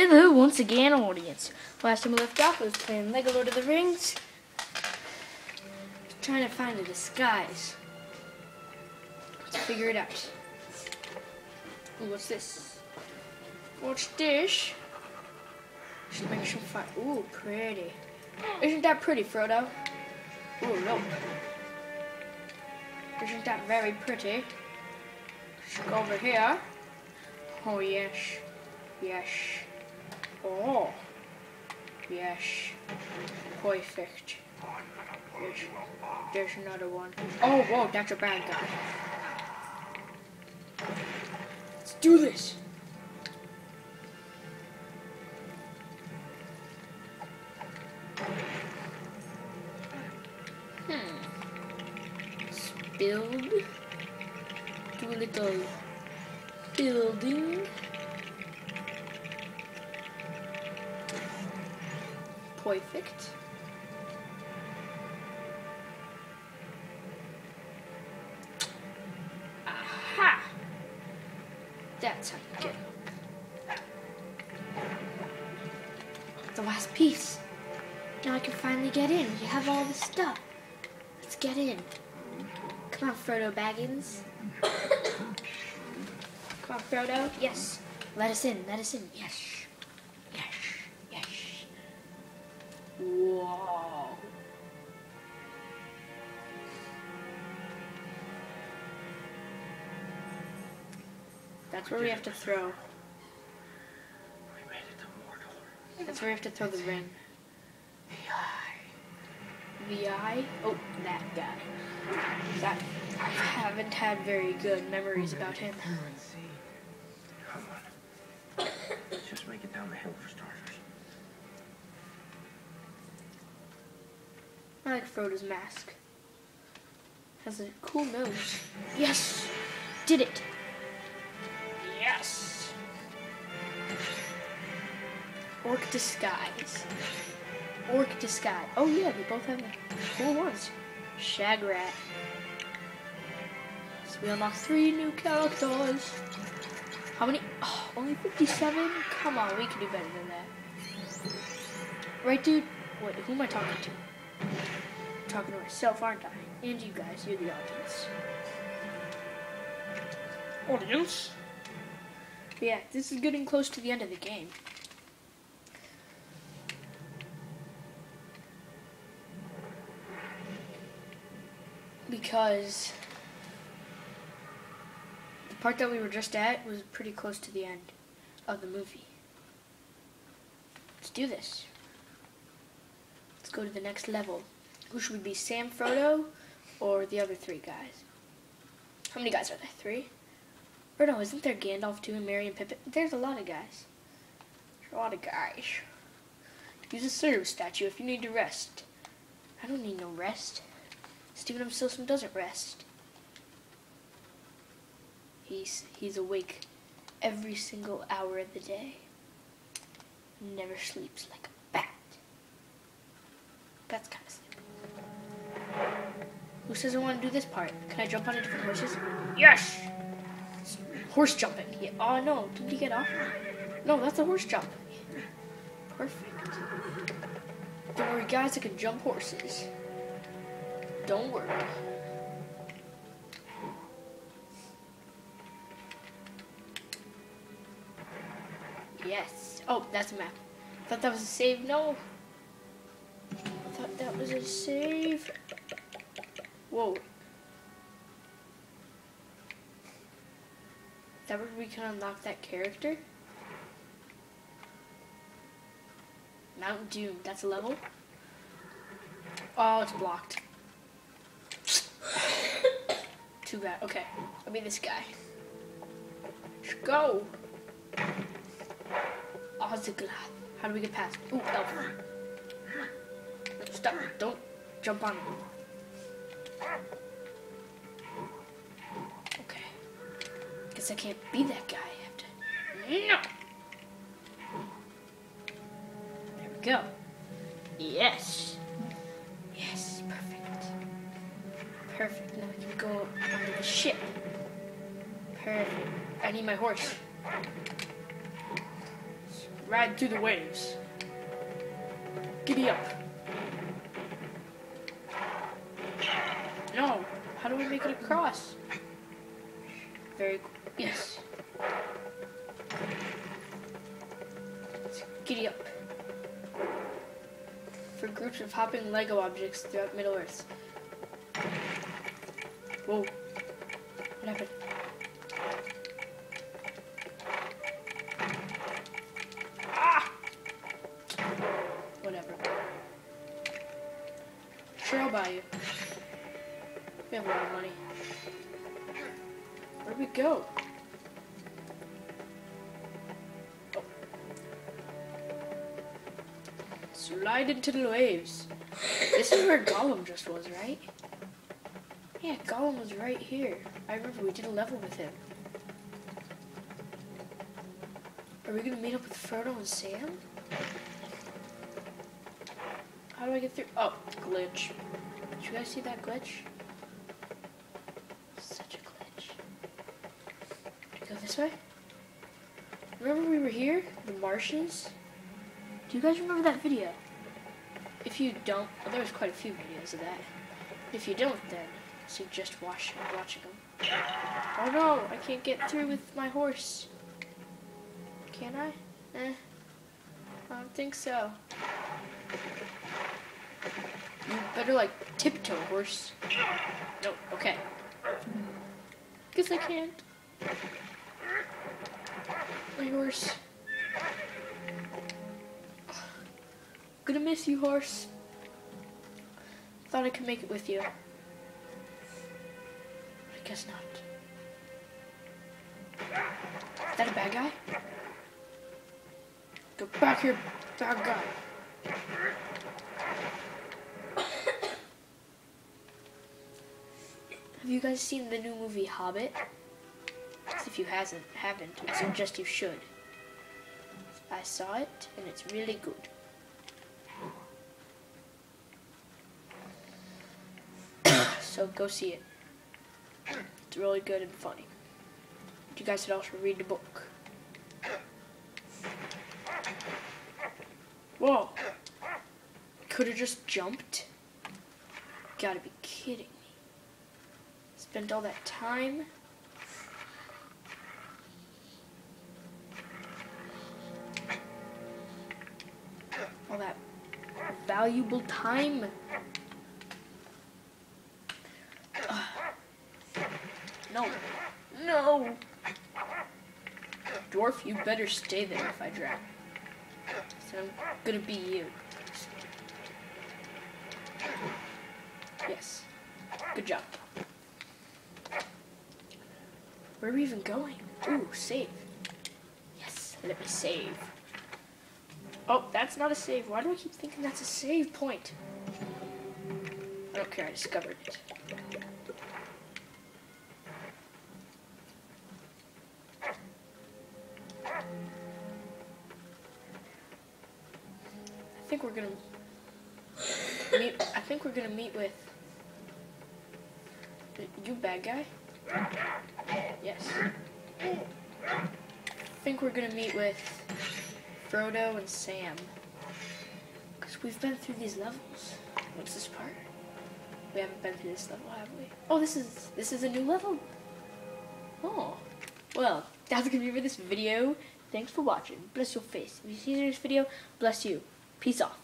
Hello once again, audience. Last time we left off was playing Lego Lord of the Rings. Trying to find a disguise. Let's figure it out. Ooh, what's this? What's this? Should make some fun. Ooh, pretty. Isn't that pretty, Frodo? Ooh, no. Isn't that very pretty? Let's go over here. Oh, yes. Yes. Oh. Yes. Perfect. There's, there's another one. Oh, whoa, that's a bad guy. Let's do this. Hmm. Build. Do a little building. Perfect. Aha! That's how you get up. The last piece. Now I can finally get in. You have all the stuff. Let's get in. Come on, Frodo Baggins. Come on, Frodo. Yes. Let us in. Let us in. Yes. Whoa. That's where we have to throw. We made it to Mordor. That's where we have to throw the ring. The eye. The eye? Oh, that guy. That I haven't had very good memories about him. I like Frodo's mask. Has a cool nose. Yes! Did it! Yes! Orc disguise. Orc disguise. Oh yeah, they both have cool ones. Shagrat. So we unlock three new characters. How many? Oh, only 57? Come on, we can do better than that. Right, dude? Wait, who am I talking to? Talking to myself, aren't I? And you guys, you're the audience. Audience? But yeah, this is getting close to the end of the game. Because the part that we were just at was pretty close to the end of the movie. Let's do this. Let's go to the next level. Who should we be, Sam, Frodo, or the other three guys? How many guys are there? Three? Or no, isn't there Gandalf too and Merry and Pippin? There's a lot of guys. There's a lot of guys. Use a service statue if you need to rest. I don't need no rest. Stephen M. Silson doesn't rest. He's he's awake every single hour of the day. Never sleeps like a bat. That's kind of. Who says I want to do this part? Can I jump onto different horses? Yes! Horse jumping. Yeah. Oh no, did he get off? No, that's a horse jump. Perfect. Don't worry, guys, I can jump horses. Don't worry. Yes. Oh, that's a map. I Thought that was a save. No. I Thought that was a save. Whoa. That where we can unlock that character? Mount Doom. That's a level? Oh, it's blocked. Too bad. Okay. I'll be this guy. Let's go. Oh, Osgiliath. How do we get past? Ooh, elf. Stop. Don't jump on me. Okay. Guess I can't be that guy. I have to. No. There we go. Yes. Yes, perfect. Perfect. Now we can go onto the ship. Perfect. I need my horse. ride through the waves. Giddy up. No. How do we make it across? Very. Yes. Giddy up. For groups of hopping Lego objects throughout Middle Earth. Whoa. What happened? Ah! Whatever. Sure, I'll buy you. We have a lot of money. Where'd we go? Oh. Slide into the waves. This is where Gollum just was, right? Yeah, Gollum was right here. I remember we did a level with him. Are we gonna meet up with Frodo and Sam? How do I get through? Oh, glitch. Did you guys see that glitch? Such a glitch. Go this way? Remember we were here? The Martians? Do you guys remember that video? If you don't, well, there was quite a few videos of that. If you don't, then suggest watch, watching them. Oh no, I can't get through with my horse. Can I? Eh, I don't think so. You better like tiptoe, horse. No, okay. Guess I can't. My horse. Gonna miss you, horse. Thought I could make it with you. I guess not. Is that a bad guy? Go back here, bad guy. Have you guys seen the new movie Hobbit? If you hasn't, haven't, I suggest you should. I saw it, and it's really good. so go see it. It's really good and funny. You guys should also read the book. Whoa! Could have just jumped? Gotta be kidding me. Spent all that time? Valuable time? No. No! Dwarf, you better stay there if I drown. So I'm gonna be you. Yes. Good job. Where are we even going? Ooh, save. Yes, let me save. Oh, that's not a save. Why do I keep thinking that's a save point? I don't care, I discovered it. I think we're gonna meet. I think we're gonna meet with you, bad guy. Yes. I think we're gonna meet with Frodo and Sam because we've been through these levels. What's this part? We haven't been through this level, have we? Oh, this is this is a new level. Oh, well, that's gonna be for this video. Thanks for watching. Bless your face. If you see this video, bless you. Peace off.